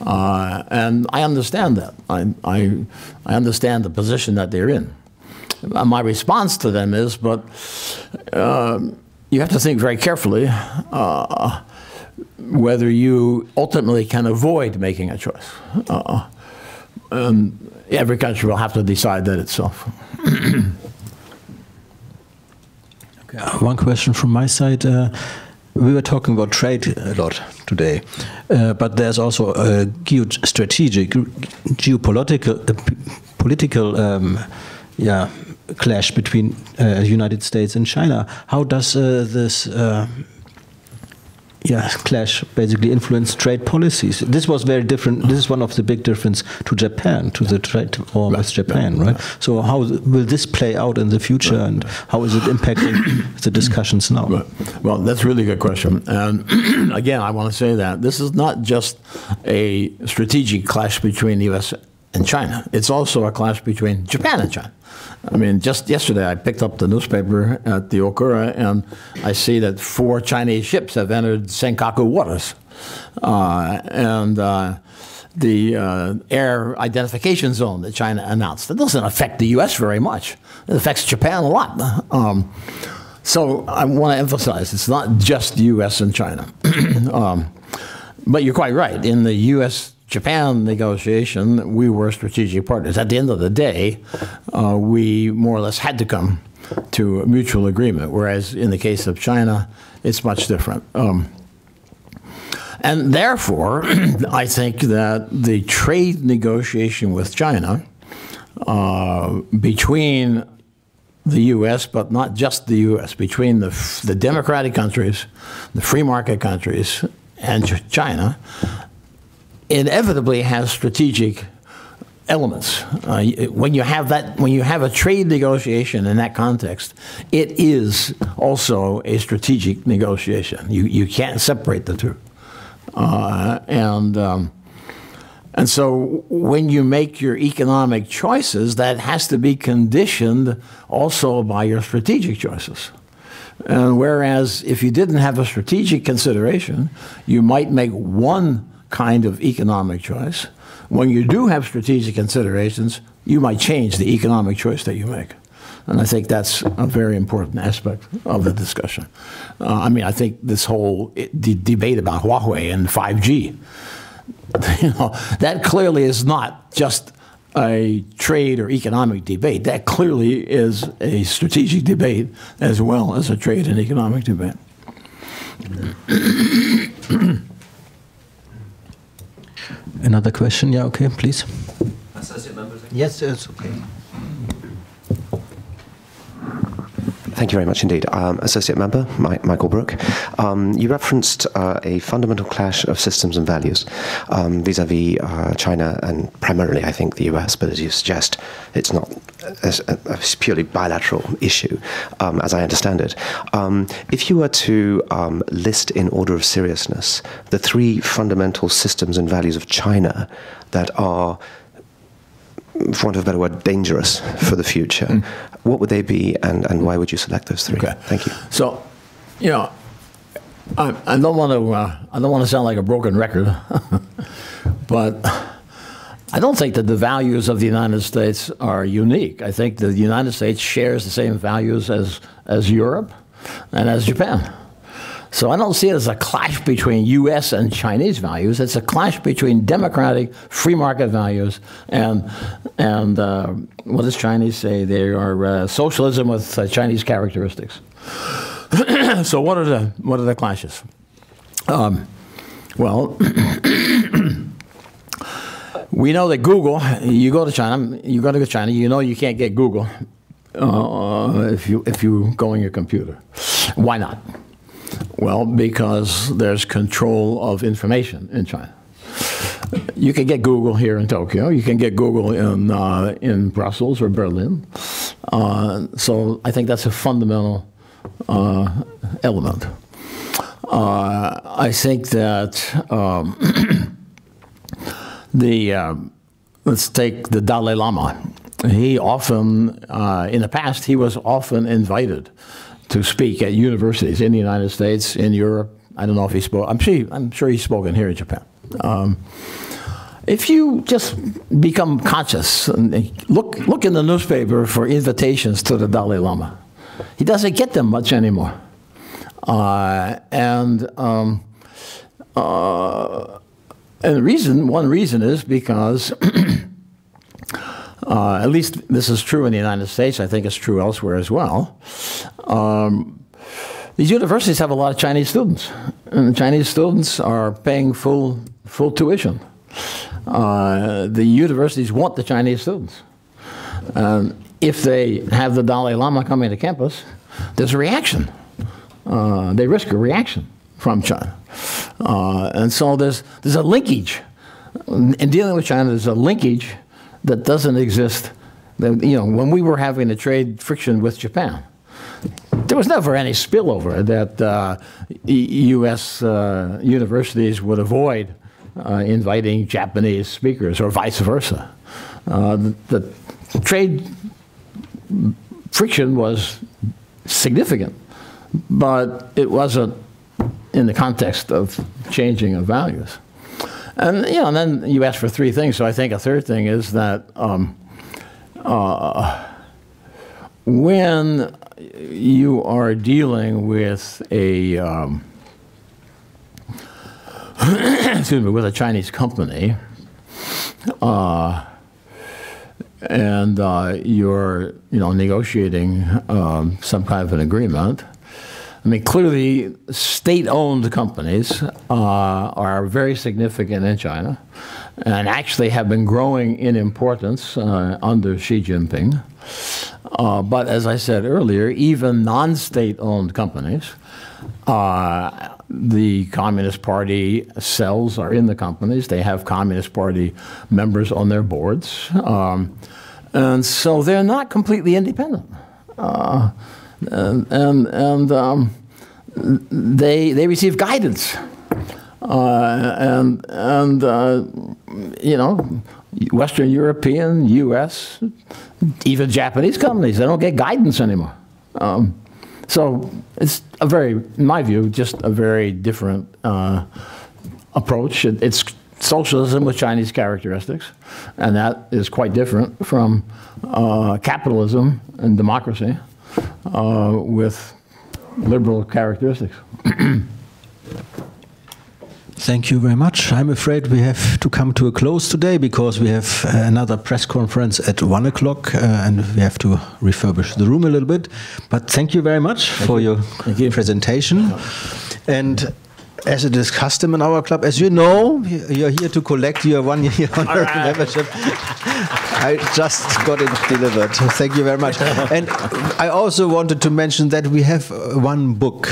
Uh, and I understand that. I, I, I, understand the position that they're in. My response to them is, but uh, you have to think very carefully uh, whether you ultimately can avoid making a choice. Uh, and every country will have to decide that itself. [clears throat] okay. One question from my side. Uh, we were talking about trade a lot today, uh, but there's also a geostrategic, geopolitical, uh, political, um, yeah, clash between uh, United States and China. How does uh, this uh, yeah, clash basically influence trade policies. This was very different. This is one of the big difference to Japan, to the trade war with Japan, right? right? So how will this play out in the future, right. and how is it impacting [coughs] the discussions now? Right. Well, that's really a really good question. And [clears throat] again, I want to say that this is not just a strategic clash between the U.S. and China. It's also a clash between Japan and China. I mean, just yesterday I picked up the newspaper at the Okura and I see that four Chinese ships have entered Senkaku waters. Uh, and uh, the uh, air identification zone that China announced. That doesn't affect the U.S. very much. It affects Japan a lot. [laughs] Um, so I want to emphasize it's not just the U.S. and China. [clears throat] um, but you're quite right. In the U.S. Japan negotiation, we were strategic partners. At the end of the day, uh, we more or less had to come to a mutual agreement, whereas in the case of China, it's much different. Um, and therefore, [clears throat] I think that the trade negotiation with China uh, between the U.S., but not just the U.S., between the, the democratic countries, the free market countries, and China, inevitably has strategic elements. Uh, when you have that, when you have a trade negotiation in that context, it is also a strategic negotiation. You you can't separate the two, uh, and. Um, and so when you make your economic choices, that has to be conditioned also by your strategic choices. And whereas if you didn't have a strategic consideration, you might make one kind of economic choice. When you do have strategic considerations, you might change the economic choice that you make. And I think that's a very important aspect of the discussion. Uh, I mean, I think this whole the debate about Huawei and 5G, [laughs] you know, that clearly is not just a trade or economic debate. That clearly is a strategic debate as well as a trade and economic debate. [coughs] [coughs] [coughs] Another question? Yeah, okay, please. Associate member. Yes, it's okay. Thank you very much indeed. Um, Associate Member Mike, Michael Brook, um, you referenced uh, a fundamental clash of systems and values vis a vis China and primarily, I think, the US, but as you suggest, it's not a, a purely bilateral issue, um, as I understand it. Um, if you were to um, list in order of seriousness the three fundamental systems and values of China that are for want of a better word, dangerous for the future. Mm. What would they be, and, and why would you select those three? Okay. Thank you. So, you know, I, I don't want to uh, I don't want to sound like a broken record, [laughs] but I don't think that the values of the United States are unique. I think the United States shares the same values as as Europe and as Japan. So I don't see it as a clash between U.S. and Chinese values. It's a clash between democratic free market values and and uh, what does Chinese say? They are uh, socialism with uh, Chinese characteristics. [clears throat] so what are the what are the clashes? Um, well. [clears throat] we know that Google, you go to China, you go to China, you know you can't get Google uh, if you if you go on your computer. Why not? Well, because there's control of information in China. You can get Google here in Tokyo. You can get Google in uh, in Brussels or Berlin. Uh, so I think that's a fundamental uh, element. Uh, I think that um, [clears throat] the uh, let's take the Dalai Lama. He often, uh, in the past, he was often invited to speak at universities in the United States, in Europe. I don't know if he spoke. I'm sure. I'm sure he's spoken here in Japan. Um, if you just become conscious and look look in the newspaper for invitations to the Dalai Lama, he doesn't get them much anymore. Uh, and um, uh, and the reason, one reason is because [clears throat] Uh, at least this is true in the United States. I think it's true elsewhere as well. Um, these universities have a lot of Chinese students, and the Chinese students are paying full full tuition. Uh, the universities want the Chinese students. Um, if they have the Dalai Lama coming to campus, there's a reaction. Uh, they risk a reaction from China. Uh, and so there's, there's a linkage. In dealing with China, there's a linkage that doesn't exist. That, you know, when we were having a trade friction with Japan, there was never any spillover that uh, U.S. Uh, universities would avoid uh, inviting Japanese speakers or vice versa. Uh, the, the trade friction was significant, but it wasn't in the context of changing of values. And you know, and then you ask for three things. So I think a third thing is that um, uh, when you are dealing with a um, [coughs] excuse me with a Chinese company, uh, and uh, you're you know negotiating um, some kind of an agreement mean, clearly, state-owned companies uh, are very significant in China, and actually have been growing in importance uh, under Xi Jinping. Uh, but as I said earlier, even non-state-owned companies, uh, the Communist Party cells are in the companies. They have Communist Party members on their boards, um, and so they're not completely independent. Uh, and and, and um, they they receive guidance, uh, and and uh, you know, Western European, U.S., even Japanese companies they don't get guidance anymore. Um, so it's a very, in my view, just a very different uh, approach. It, it's socialism with Chinese characteristics, and that is quite different from uh, capitalism and democracy uh, with liberal characteristics. [clears throat] Thank you very much. I'm afraid we have to come to a close today because we have uh, another press conference at one o'clock uh, and we have to refurbish the room a little bit. But thank you very much for your you. presentation. And as it is custom in our club, as you know, you're here to collect your one year [laughs] honorary membership. I just got it delivered. Thank you very much. And I also wanted to mention that we have uh, one book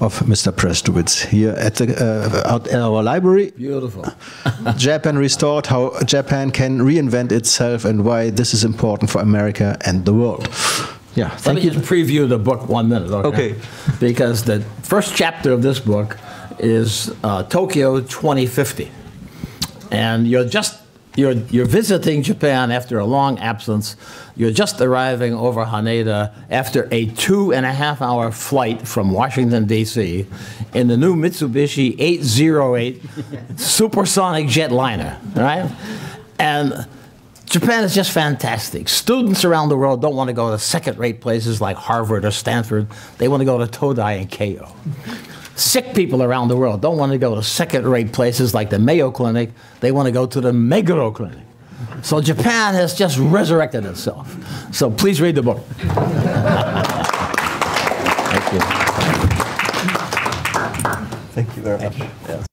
of Mr. Prestowitz here at, the, uh, out at our library. Beautiful. [laughs] Japan Restored, how Japan can reinvent itself and why this is important for America and the world. Yeah, Let thank me you. just preview the book one minute, okay? Okay. Because the first chapter of this book is uh, Tokyo 2050. And you're just you're, you're visiting Japan after a long absence. You're just arriving over Haneda after a two and a half hour flight from Washington, D.C. in the new Mitsubishi 808 [laughs] supersonic jetliner, right? And Japan is just fantastic. Students around the world don't want to go to second rate places like Harvard or Stanford, they want to go to Todai and Keio. Sick people around the world don't want to go to second rate places like the Mayo Clinic, they want to go to the Meguro Clinic. So Japan has just resurrected itself. So please read the book. [laughs] Thank you. Thank you very much.